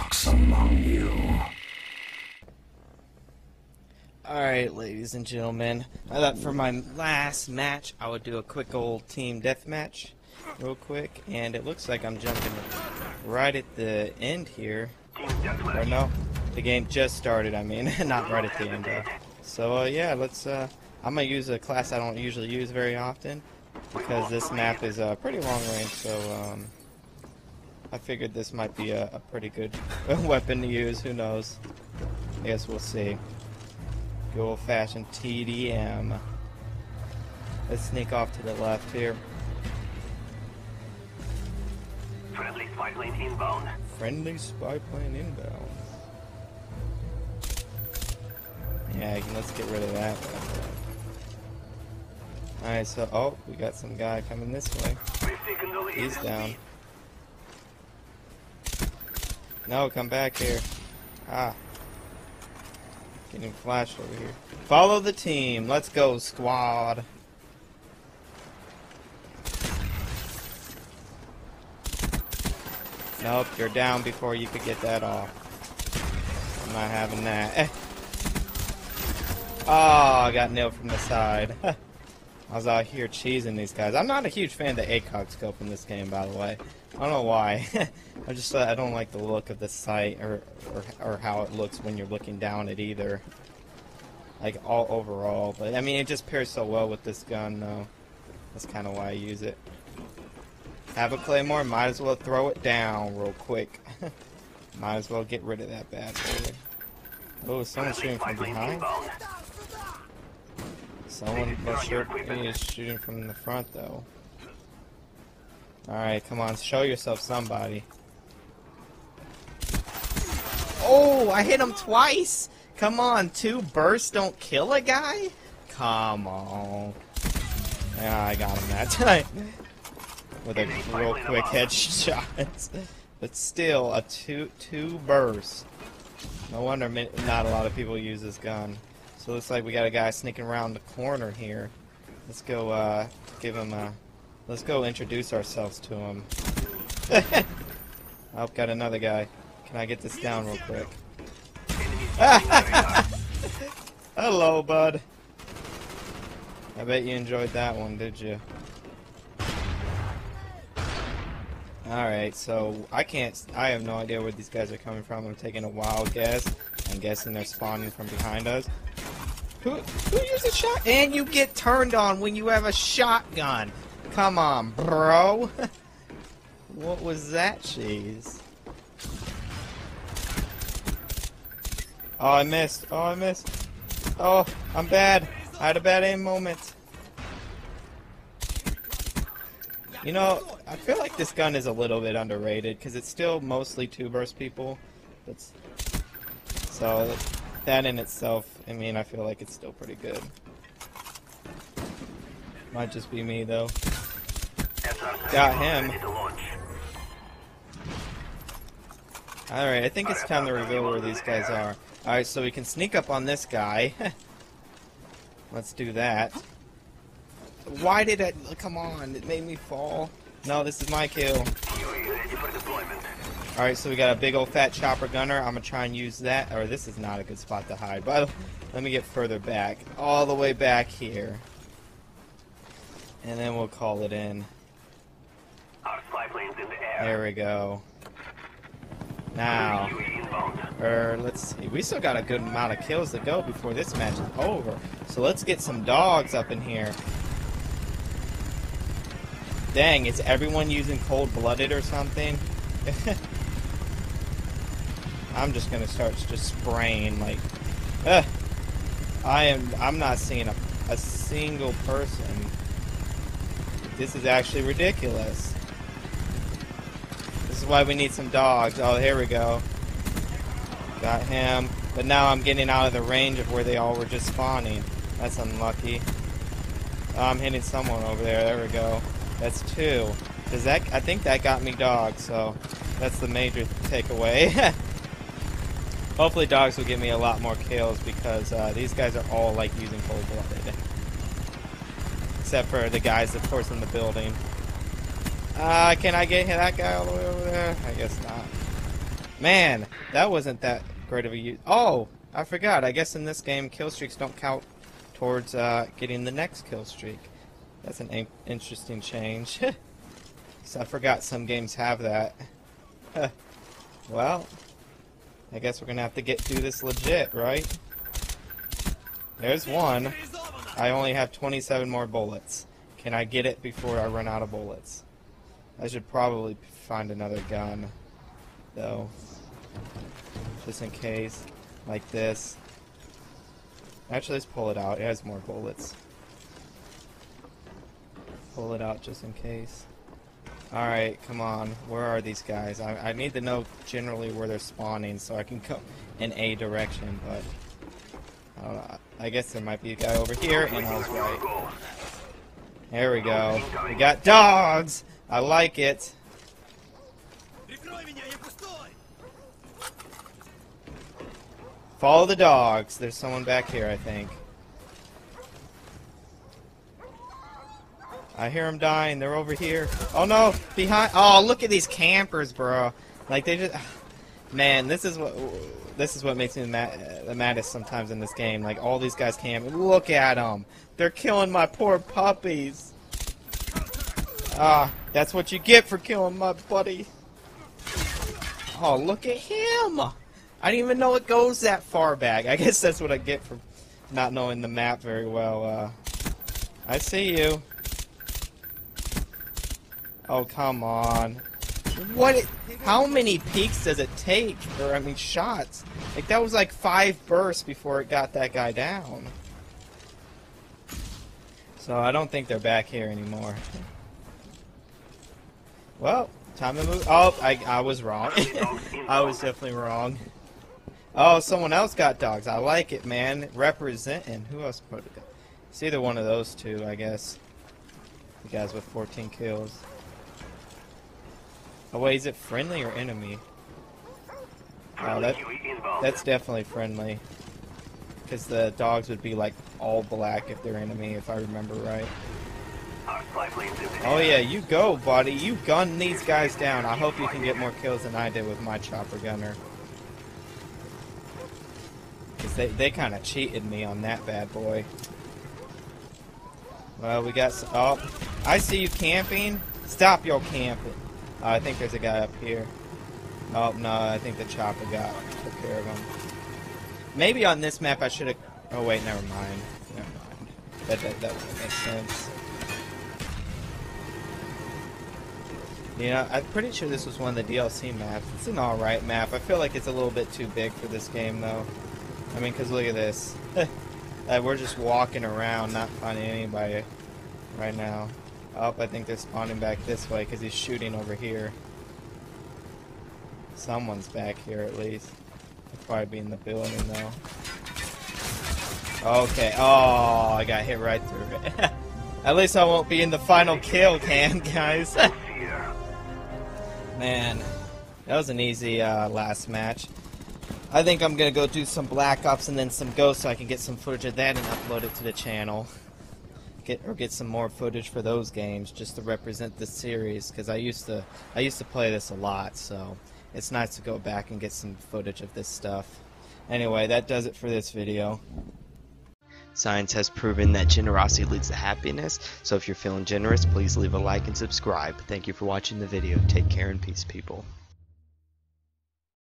walks among you. Alright, ladies and gentlemen, I thought for my last match I would do a quick old team deathmatch, real quick, and it looks like I'm jumping right at the end here. No, the game just started, I mean, not right at the end. So uh, yeah, let's, uh, I'm going to use a class I don't usually use very often, because this map is uh, pretty long range, so um, I figured this might be a, a pretty good weapon to use, who knows. I guess we'll see. Good old fashioned TDM. Let's sneak off to the left here. Friendly spy plane inbound. Friendly spy plane inbound. Yeah, let's get rid of that. Alright, so, oh, we got some guy coming this way. He's down. No, come back here. Ah. Getting flashed over here. Follow the team. Let's go, squad. Nope, you're down before you could get that off. I'm not having that. oh, I got nailed from the side. I was out here cheesing these guys. I'm not a huge fan of the ACOG scope in this game, by the way. I don't know why. I just uh, I don't like the look of the sight or, or or how it looks when you're looking down it either. Like all overall, but I mean it just pairs so well with this gun though. That's kind of why I use it. Have a claymore, might as well throw it down real quick. might as well get rid of that bad boy. Oh, someone's shooting from behind. Someone was sure is shooting from the front though. Alright, come on, show yourself somebody. Oh, I hit him twice! Come on, two bursts don't kill a guy? Come on. Yeah, I got him that time. With a real quick headshot. but still, a two two bursts. No wonder not a lot of people use this gun. So it looks like we got a guy sneaking around the corner here. Let's go uh, give him a... Let's go introduce ourselves to him. oh, got another guy. Can I get this down real quick? Hello, bud. I bet you enjoyed that one, did you? Alright, so I can't... I have no idea where these guys are coming from. I'm taking a wild guess. I'm guessing they're spawning from behind us. Who, who uses shot? And you get turned on when you have a shotgun. Come on, bro. what was that cheese? Oh, I missed. Oh, I missed. Oh, I'm bad. I had a bad aim moment. You know, I feel like this gun is a little bit underrated because it's still mostly two burst people. It's, so that in itself, I mean, I feel like it's still pretty good. Might just be me though. Got him. Alright, I think it's time to reveal where these guys are. Alright, so we can sneak up on this guy. Let's do that. Why did it... Come on, it made me fall. No, this is my kill. Alright, so we got a big old fat chopper gunner. I'm gonna try and use that. Or this is not a good spot to hide. But let me get further back. All the way back here. And then we'll call it in. in the There we go. Now, er, let's see. We still got a good amount of kills to go before this match is over. So let's get some dogs up in here. Dang, is everyone using cold-blooded or something? I'm just gonna start just spraying like. Uh, I am. I'm not seeing a, a single person. This is actually ridiculous. This is why we need some dogs. Oh, here we go. Got him. But now I'm getting out of the range of where they all were just spawning. That's unlucky. Oh, I'm hitting someone over there. There we go. That's two. Does that? I think that got me dogs. So that's the major takeaway. Hopefully dogs will give me a lot more kills because uh, these guys are all like using cold-blooded. Except for the guys, of course, in the building. Uh, can I get that guy all the way over there? I guess not. Man, that wasn't that great of a use. Oh, I forgot. I guess in this game, kill streaks don't count towards uh, getting the next kill streak. That's an in interesting change. so I forgot some games have that. well, I guess we're gonna have to get through this legit, right? There's one. I only have 27 more bullets. Can I get it before I run out of bullets? I should probably find another gun, though. Just in case. Like this. Actually, let's pull it out. It has more bullets. Pull it out just in case. Alright, come on. Where are these guys? I, I need to know generally where they're spawning so I can go in a direction, but... I don't know. I guess there might be a guy over here, and I was right. There we go. We got dogs! I like it. Follow the dogs. There's someone back here, I think. I hear them dying. They're over here. Oh no, behind. Oh, look at these campers, bro. Like they just. Man, this is what this is what makes me mad, the maddest sometimes in this game. Like all these guys camp. Look at them. They're killing my poor puppies. Ah, that's what you get for killing my buddy. Oh, look at him. I didn't even know it goes that far back. I guess that's what I get for not knowing the map very well. Uh, I see you. Oh, come on. What? How many peeks does it take? Or, I mean, shots? Like, that was like five bursts before it got that guy down. So, I don't think they're back here anymore. Well, time to move. Oh, I, I was wrong. I was definitely wrong. Oh, someone else got dogs. I like it, man. Representing. Who else put it? It's either one of those two, I guess. The guys with 14 kills. Oh wait, is it friendly or enemy? Oh, that, that's definitely friendly. Because the dogs would be like all black if they're enemy, if I remember right. Oh yeah, you go, buddy. You gun these guys down. I hope you can get more kills than I did with my chopper gunner. Because they, they kind of cheated me on that bad boy. Well, we got... Oh, I see you camping. Stop your camping. Uh, I think there's a guy up here. Oh, no, I think the chopper got took care of him. Maybe on this map I should have... Oh, wait, never mind. Never mind. That, that, that wouldn't make sense. You know, I'm pretty sure this was one of the DLC maps. It's an alright map. I feel like it's a little bit too big for this game, though. I mean, because look at this. uh, we're just walking around, not finding anybody right now. Oh, I think they're spawning back this way because he's shooting over here. Someone's back here at least. They'll probably be in the building though. Okay. Oh, I got hit right through it. at least I won't be in the final kill cam, guys. Man, that was an easy uh, last match. I think I'm gonna go do some Black Ops and then some Ghost so I can get some footage of that and upload it to the channel. Get or get some more footage for those games just to represent the series because I used to I used to play this a lot, so it's nice to go back and get some footage of this stuff. Anyway, that does it for this video. Science has proven that generosity leads to happiness, so if you're feeling generous, please leave a like and subscribe. Thank you for watching the video. Take care and peace, people.